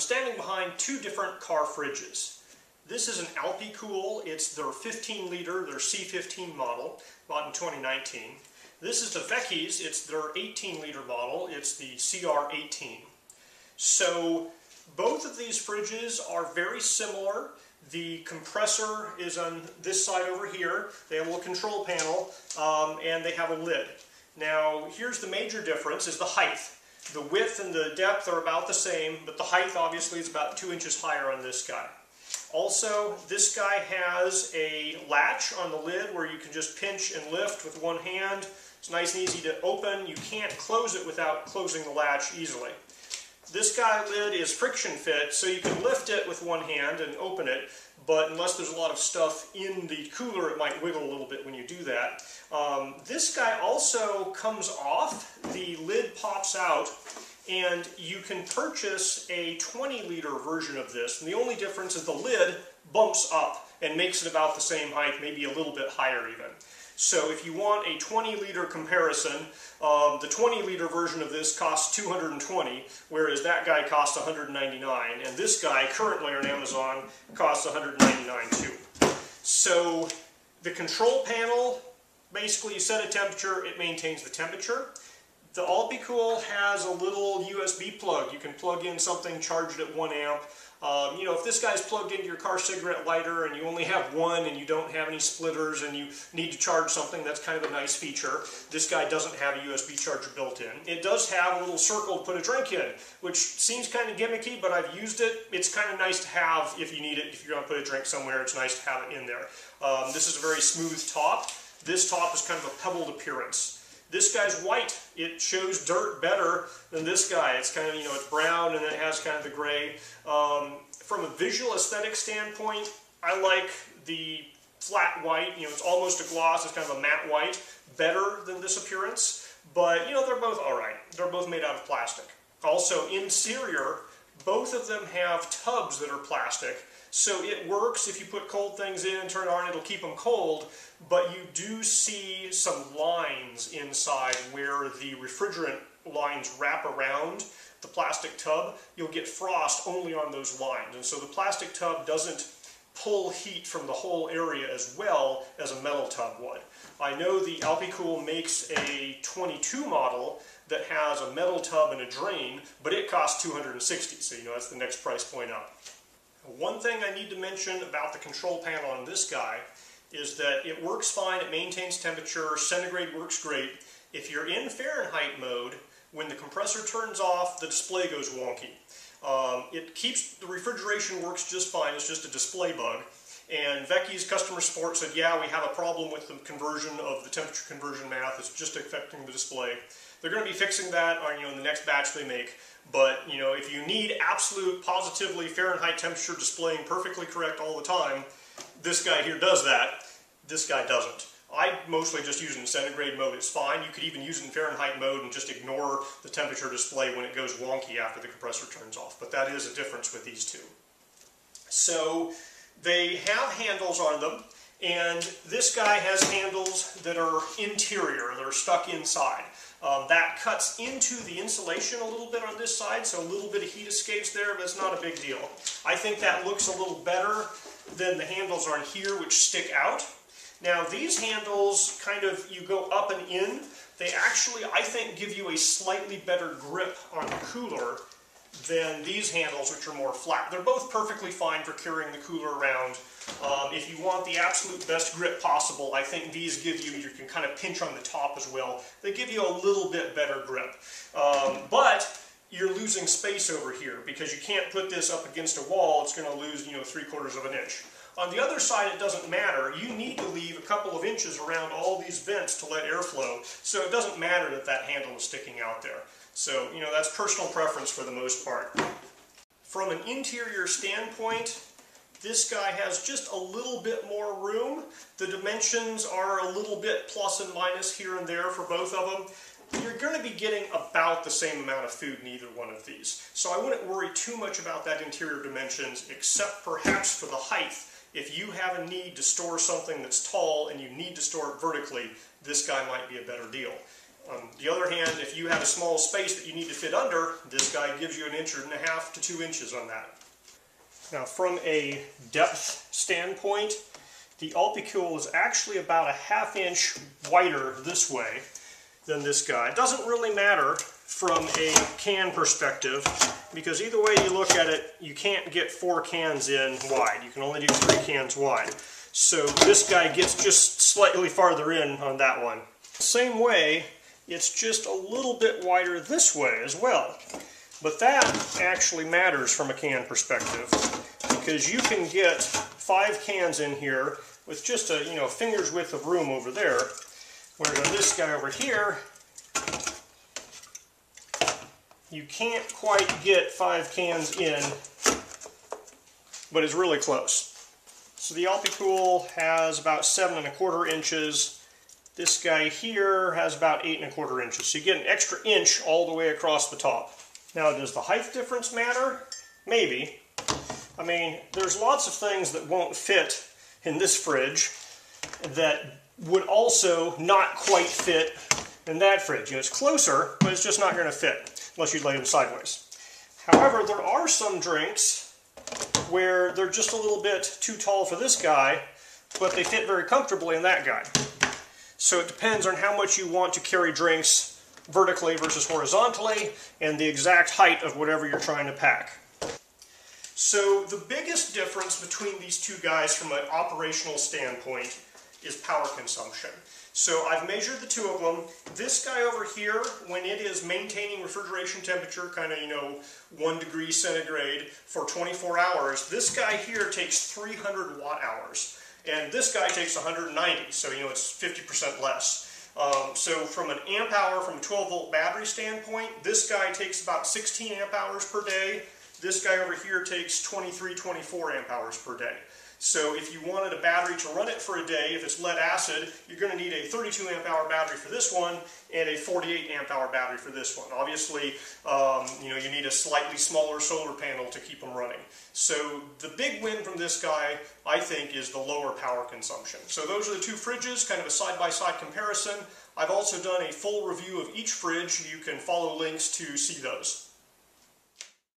I'm standing behind two different car fridges. This is an Alpicool. It's their 15 liter, their C15 model, bought in 2019. This is the VECYS. It's their 18 liter model. It's the CR18. So both of these fridges are very similar. The compressor is on this side over here. They have a little control panel um, and they have a lid. Now here's the major difference is the height. The width and the depth are about the same, but the height obviously is about two inches higher on this guy. Also, this guy has a latch on the lid where you can just pinch and lift with one hand. It's nice and easy to open. You can't close it without closing the latch easily. This guy lid is friction fit, so you can lift it with one hand and open it, but unless there's a lot of stuff in the cooler, it might wiggle a little bit when you do that. Um, this guy also comes off, the lid pops out, and you can purchase a 20 liter version of this, and the only difference is the lid bumps up and makes it about the same height, maybe a little bit higher even. So if you want a 20 liter comparison, um, the 20 liter version of this costs 220, whereas that guy costs 199, and this guy currently on Amazon costs 199 too. So the control panel, basically you set a temperature, it maintains the temperature. The Alpicool has a little USB plug. You can plug in something, charge it at 1 amp. Um, you know, if this guy's plugged into your car cigarette lighter and you only have one and you don't have any splitters and you need to charge something, that's kind of a nice feature. This guy doesn't have a USB charger built in. It does have a little circle to put a drink in, which seems kind of gimmicky, but I've used it. It's kind of nice to have if you need it. If you're going to put a drink somewhere, it's nice to have it in there. Um, this is a very smooth top. This top is kind of a pebbled appearance. This guy's white. It shows dirt better than this guy. It's kind of, you know, it's brown and it has kind of the gray. Um, from a visual aesthetic standpoint, I like the flat white. You know, it's almost a gloss. It's kind of a matte white. Better than this appearance. But, you know, they're both all right. They're both made out of plastic. Also, interior, both of them have tubs that are plastic. So it works if you put cold things in, and turn it on, it'll keep them cold, but you do see some lines inside where the refrigerant lines wrap around the plastic tub. You'll get frost only on those lines, and so the plastic tub doesn't pull heat from the whole area as well as a metal tub would. I know the Alpicool makes a 22 model that has a metal tub and a drain, but it costs 260, so you know that's the next price point up. One thing I need to mention about the control panel on this guy is that it works fine, it maintains temperature, centigrade works great. If you're in Fahrenheit mode, when the compressor turns off, the display goes wonky. Um, it keeps, the refrigeration works just fine, it's just a display bug. And VECYS customer support said, yeah, we have a problem with the conversion of the temperature conversion math, it's just affecting the display. They're going to be fixing that on, you know, in the next batch they make. But, you know, if you need absolute positively Fahrenheit temperature displaying perfectly correct all the time, this guy here does that. This guy doesn't. I mostly just use it in centigrade mode. It's fine. You could even use it in Fahrenheit mode and just ignore the temperature display when it goes wonky after the compressor turns off. But that is a difference with these two. So they have handles on them. And this guy has handles that are interior, that are stuck inside. Um, that cuts into the insulation a little bit on this side, so a little bit of heat escapes there, but it's not a big deal. I think that looks a little better than the handles on here, which stick out. Now these handles kind of, you go up and in, they actually, I think, give you a slightly better grip on the cooler than these handles, which are more flat. They're both perfectly fine for carrying the cooler around. Um, if you want the absolute best grip possible, I think these give you, you can kind of pinch on the top as well. They give you a little bit better grip. Um, but you're losing space over here because you can't put this up against a wall. It's going to lose, you know, three quarters of an inch. On the other side, it doesn't matter. You need to leave a couple of inches around all these vents to let air flow, so it doesn't matter that that handle is sticking out there. So, you know, that's personal preference for the most part. From an interior standpoint, this guy has just a little bit more room. The dimensions are a little bit plus and minus here and there for both of them. You're going to be getting about the same amount of food in either one of these. So I wouldn't worry too much about that interior dimensions, except perhaps for the height. If you have a need to store something that's tall and you need to store it vertically, this guy might be a better deal. On the other hand, if you have a small space that you need to fit under, this guy gives you an inch and a half to two inches on that. Now from a depth standpoint, the Alpicool is actually about a half inch wider this way than this guy. It doesn't really matter from a can perspective because either way you look at it, you can't get four cans in wide. You can only do three cans wide. So this guy gets just slightly farther in on that one. Same way, it's just a little bit wider this way as well. But that actually matters from a can perspective because you can get five cans in here with just a you know finger's width of room over there. Whereas on this guy over here, you can't quite get five cans in, but it's really close. So the Alpicool has about seven and a quarter inches. This guy here has about eight and a quarter inches. So you get an extra inch all the way across the top. Now, does the height difference matter? Maybe. I mean, there's lots of things that won't fit in this fridge that would also not quite fit in that fridge. You know, it's closer, but it's just not going to fit unless you lay them sideways. However, there are some drinks where they're just a little bit too tall for this guy, but they fit very comfortably in that guy. So it depends on how much you want to carry drinks vertically versus horizontally, and the exact height of whatever you're trying to pack. So the biggest difference between these two guys from an operational standpoint is power consumption. So I've measured the two of them. This guy over here, when it is maintaining refrigeration temperature, kind of, you know, one degree centigrade for 24 hours, this guy here takes 300 watt hours. And this guy takes 190, so, you know, it's 50% less. Um, so from an amp hour, from a 12 volt battery standpoint, this guy takes about 16 amp hours per day. This guy over here takes 23, 24 amp hours per day. So if you wanted a battery to run it for a day, if it's lead acid, you're going to need a 32 amp hour battery for this one and a 48 amp hour battery for this one. Obviously, um, you know, you need a slightly smaller solar panel to keep them running. So the big win from this guy, I think, is the lower power consumption. So those are the two fridges, kind of a side-by-side -side comparison. I've also done a full review of each fridge. You can follow links to see those.